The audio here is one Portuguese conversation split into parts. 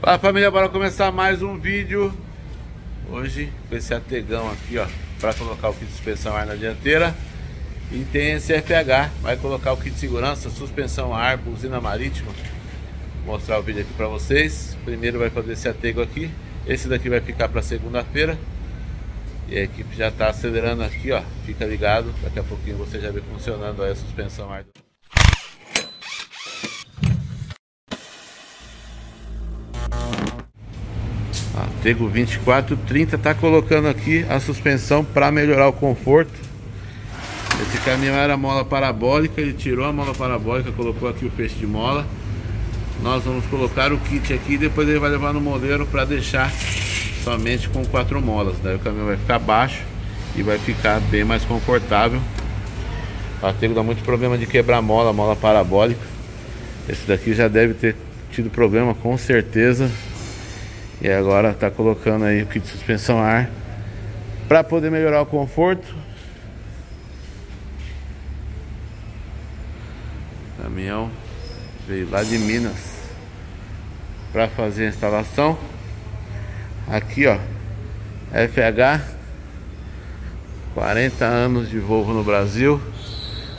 Fala família, bora começar mais um vídeo. Hoje com esse ategão aqui ó Para colocar o kit de suspensão ar na dianteira. E tem esse FH Vai colocar o kit de segurança, suspensão ar, buzina marítima. Vou mostrar o vídeo aqui para vocês. Primeiro vai fazer esse atego aqui. Esse daqui vai ficar para segunda-feira. E a equipe já está acelerando aqui ó. Fica ligado, daqui a pouquinho você já vê funcionando a suspensão ar Tego 2430 está colocando aqui a suspensão para melhorar o conforto. Esse caminhão era mola parabólica, ele tirou a mola parabólica, colocou aqui o feixe de mola. Nós vamos colocar o kit aqui e depois ele vai levar no modelo para deixar somente com quatro molas. Daí o caminhão vai ficar baixo e vai ficar bem mais confortável. O dá muito problema de quebrar mola, mola parabólica. Esse daqui já deve ter tido problema com certeza e agora está colocando aí o kit de suspensão ar para poder melhorar o conforto. O caminhão veio lá de Minas para fazer a instalação. Aqui ó, FH 40 anos de Volvo no Brasil.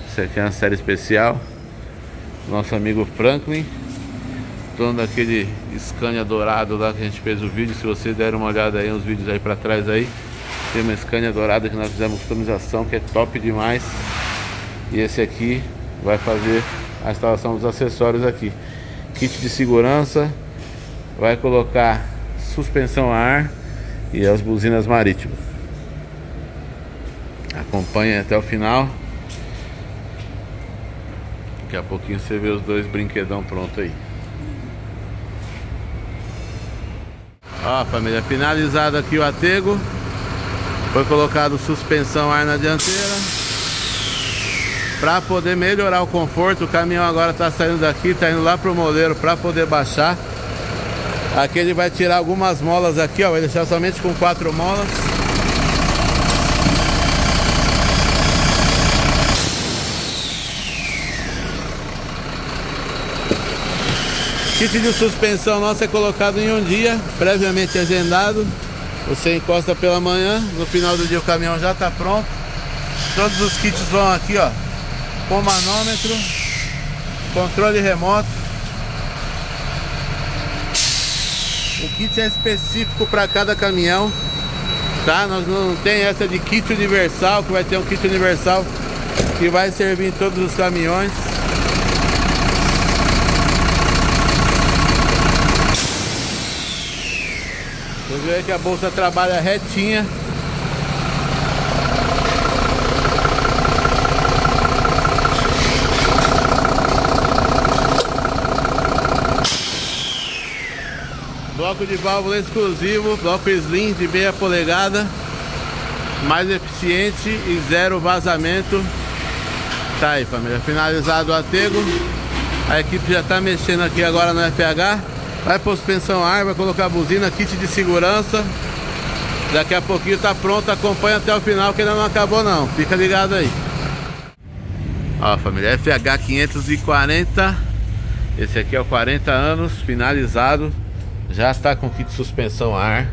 Isso aqui é uma série especial. Nosso amigo Franklin dono daquele Scania dourado lá que a gente fez o vídeo. Se vocês deram uma olhada aí, uns vídeos aí pra trás aí, tem uma Scania dourada que nós fizemos customização que é top demais. E esse aqui vai fazer a instalação dos acessórios aqui. Kit de segurança, vai colocar suspensão a ar e as buzinas marítimas. Acompanhe até o final. Daqui a pouquinho você vê os dois brinquedão pronto aí. Ó família, finalizado aqui o atego Foi colocado suspensão ar na dianteira. Para poder melhorar o conforto O caminhão agora está saindo daqui Está indo lá pro moleiro para poder baixar. Aqui ele vai tirar algumas molas aqui ó Vai deixar somente com quatro molas Kit de suspensão nosso é colocado em um dia, previamente agendado. Você encosta pela manhã, no final do dia o caminhão já está pronto. Todos os kits vão aqui, ó, com manômetro, controle remoto. O kit é específico para cada caminhão, tá? Nós não tem essa de kit universal, que vai ter um kit universal que vai servir em todos os caminhões. Você vê que a bolsa trabalha retinha. Bloco de válvula exclusivo, bloco slim de meia polegada, mais eficiente e zero vazamento. Tá aí família, finalizado o atego. A equipe já está mexendo aqui agora no FH. Vai para suspensão ar, vai colocar a buzina, kit de segurança. Daqui a pouquinho tá pronto, acompanha até o final que ainda não acabou não. Fica ligado aí. Ó família, FH 540. Esse aqui é o 40 anos, finalizado. Já está com kit de suspensão ar.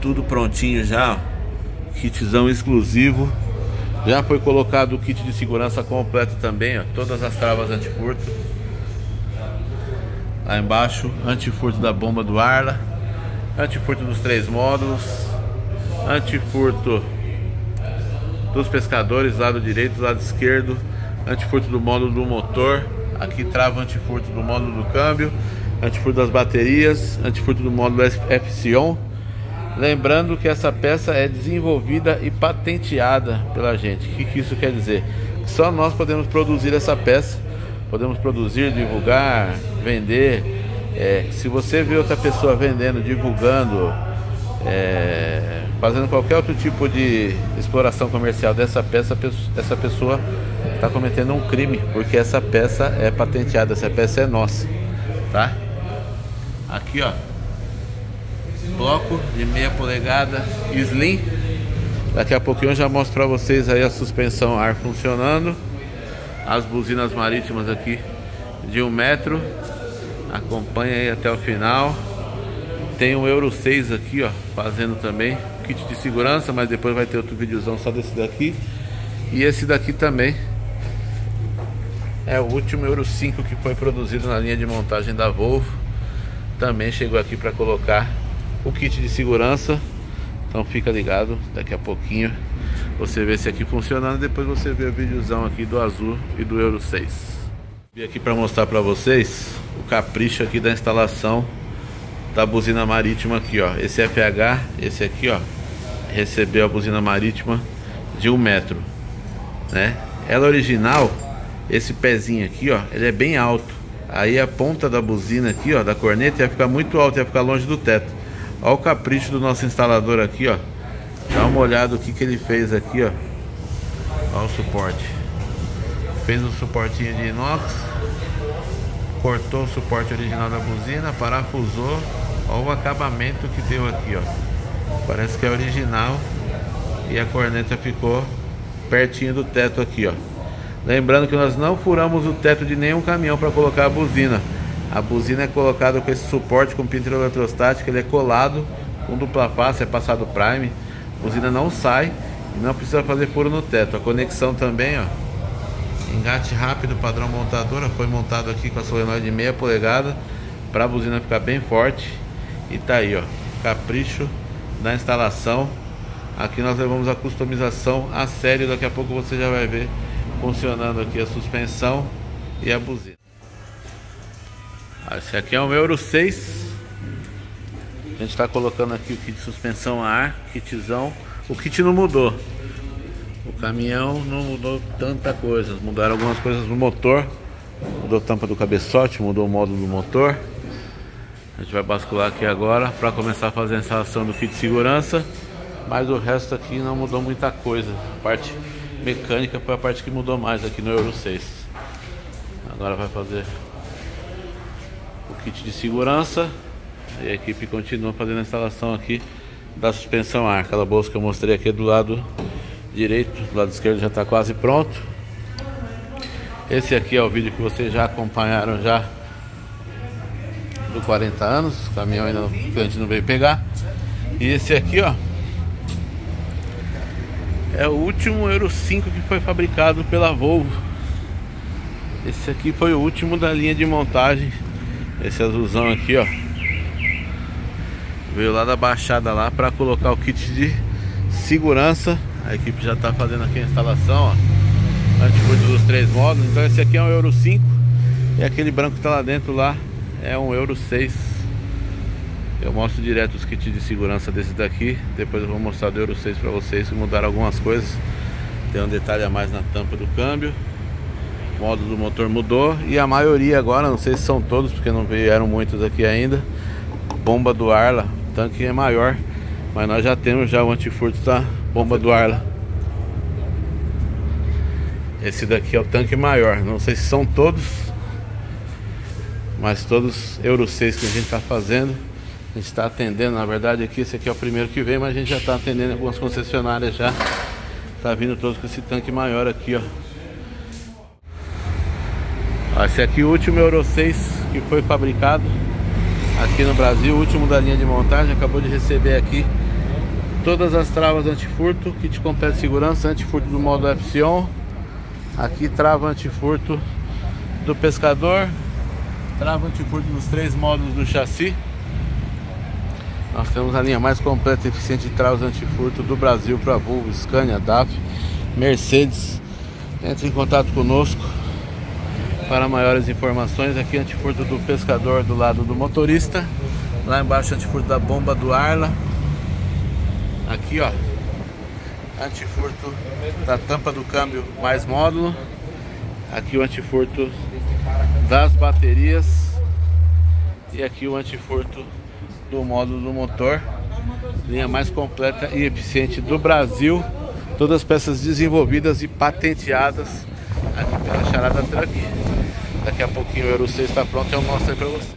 Tudo prontinho já. Kitzão exclusivo. Já foi colocado o kit de segurança completo também, ó. Todas as travas antifurto. Lá embaixo, antifurto da bomba do Arla, antifurto dos três módulos, antifurto dos pescadores, lado direito, lado esquerdo, antifurto do módulo do motor, aqui trava antifurto do módulo do câmbio, antifurto das baterias, antifurto do módulo FCON. Lembrando que essa peça é desenvolvida e patenteada pela gente. O que, que isso quer dizer? Só nós podemos produzir essa peça podemos produzir, divulgar, vender. É, se você vê outra pessoa vendendo, divulgando, é, fazendo qualquer outro tipo de exploração comercial dessa peça, essa pessoa está cometendo um crime, porque essa peça é patenteada, essa peça é nossa, tá? Aqui ó, bloco de meia polegada slim. Daqui a pouquinho eu já mostro para vocês aí a suspensão ar funcionando as buzinas marítimas aqui de um metro Acompanha aí até o final. Tem um Euro 6 aqui, ó, fazendo também kit de segurança, mas depois vai ter outro videozão só desse daqui. E esse daqui também é o último Euro 5 que foi produzido na linha de montagem da Volvo. Também chegou aqui para colocar o kit de segurança. Então fica ligado, daqui a pouquinho você vê esse aqui funcionando, depois você vê o videozão aqui do azul e do Euro 6. Vim aqui para mostrar para vocês o capricho aqui da instalação da buzina marítima aqui, ó. Esse FH, esse aqui, ó, recebeu a buzina marítima de um metro, né? Ela original, esse pezinho aqui, ó, ele é bem alto. Aí a ponta da buzina aqui, ó, da corneta ia ficar muito alta, ia ficar longe do teto. Olha o capricho do nosso instalador aqui, ó. Dá uma olhada o que, que ele fez aqui, ó. Olha o suporte. Fez um suportinho de inox. Cortou o suporte original da buzina, parafusou. Olha o acabamento que deu aqui, ó. Parece que é original. E a corneta ficou pertinho do teto aqui, ó. Lembrando que nós não furamos o teto de nenhum caminhão para colocar a buzina. A buzina é colocada com esse suporte com pintura eletrostática, ele é colado com dupla face, é passado prime. A buzina não sai e não precisa fazer furo no teto. A conexão também, ó. Engate rápido, padrão montadora, foi montado aqui com a solenoide de meia polegada para a buzina ficar bem forte. E tá aí, ó, capricho da instalação. Aqui nós levamos a customização a sério, daqui a pouco você já vai ver funcionando aqui a suspensão e a buzina. Esse aqui é um Euro 6. A gente está colocando aqui o kit de suspensão a ar, kitzão. O kit não mudou. O caminhão não mudou tanta coisa. Mudaram algumas coisas no motor. Mudou a tampa do cabeçote, mudou o módulo do motor. A gente vai bascular aqui agora para começar a fazer a instalação do kit de segurança. Mas o resto aqui não mudou muita coisa. A parte mecânica foi a parte que mudou mais aqui no Euro 6. Agora vai fazer o kit de segurança e a equipe continua fazendo a instalação aqui da suspensão ar. Aquela bolsa que eu mostrei aqui do lado direito, do lado esquerdo já está quase pronto. Esse aqui é o vídeo que vocês já acompanharam já do 40 anos, o caminhão ainda o cliente não veio pegar. E esse aqui, ó, é o último Euro 5 que foi fabricado pela Volvo. Esse aqui foi o último da linha de montagem esse azulzão aqui, ó. Veio lá da baixada lá para colocar o kit de segurança. A equipe já está fazendo aqui a instalação, ó. Antifurto dos três módulos. Então esse aqui é um Euro 5 e aquele branco que está lá dentro lá é um Euro 6. Eu mostro direto os kits de segurança desse daqui. Depois eu vou mostrar do Euro 6 para vocês que mudaram algumas coisas. Tem um detalhe a mais na tampa do câmbio. O módulo do motor mudou e a maioria agora, não sei se são todos, porque não vieram muitos aqui ainda. Bomba do Arla, o tanque é maior, mas nós já temos já o antifurto da bomba do Arla. Esse daqui é o tanque maior, não sei se são todos, mas todos Euro 6 que a gente está fazendo. A gente está atendendo, na verdade aqui esse aqui é o primeiro que vem, mas a gente já está atendendo algumas concessionárias já. Tá vindo todos com esse tanque maior aqui, ó. Esse aqui é o último Euro 6 que foi fabricado aqui no Brasil, o último da linha de montagem, acabou de receber aqui todas as travas antifurto, kit completo de segurança, antifurto do modo Epsilon, aqui trava antifurto do pescador, trava antifurto dos três módulos do chassi. Nós temos a linha mais completa e eficiente de travas antifurto do Brasil para Volvo, Scania, DAF, Mercedes. Entre em contato conosco para maiores informações, aqui antifurto do pescador do lado do motorista. Lá embaixo antifurto da bomba do Arla. Aqui ó, antifurto da tampa do câmbio mais módulo. Aqui o antifurto das baterias. E aqui o antifurto do módulo do motor. Linha mais completa e eficiente do Brasil. Todas as peças desenvolvidas e patenteadas aqui pela Charada Truck. Daqui a pouquinho o Euro 6 está pronto e eu mostro aí pra você.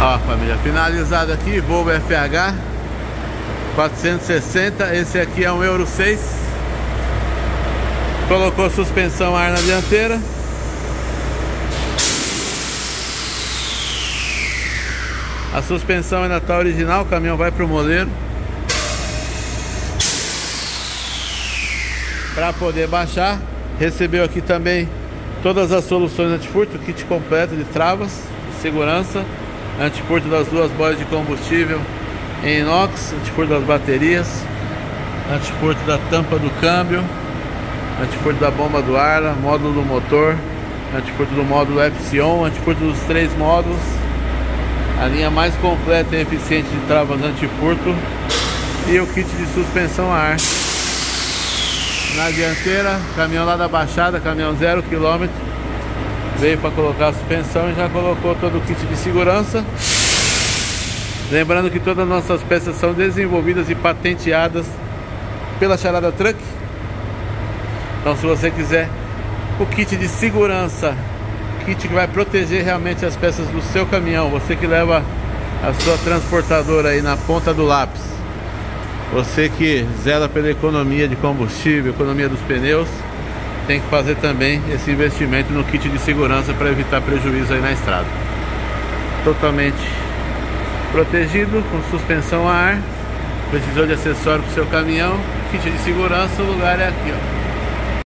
Ó, família, finalizado aqui, Volvo FH 460. Esse aqui é um Euro 6. Colocou suspensão ar na dianteira. A suspensão ainda está original, o caminhão vai para o moleiro. Para poder baixar, recebeu aqui também todas as soluções antifurto, kit completo de travas, segurança, antifurto das duas boias de combustível em inox, antifurto das baterias, antifurto da tampa do câmbio, antifurto da bomba do ar, módulo do motor, antifurto do módulo Epsilon, antifurto dos três módulos, a linha mais completa e eficiente de travas antifurto e o kit de suspensão a ar. Na dianteira, caminhão lá da Baixada, caminhão 0 km, veio para colocar a suspensão e já colocou todo o kit de segurança. Lembrando que todas as nossas peças são desenvolvidas e patenteadas pela Charada Truck. Então se você quiser o kit de segurança, kit que vai proteger realmente as peças do seu caminhão, você que leva a sua transportadora aí na ponta do lápis. Você que zela pela economia de combustível, economia dos pneus, tem que fazer também esse investimento no kit de segurança para evitar prejuízo aí na estrada. Totalmente protegido, com suspensão a ar. Precisou de acessório para o seu caminhão, kit de segurança, o lugar é aqui, ó.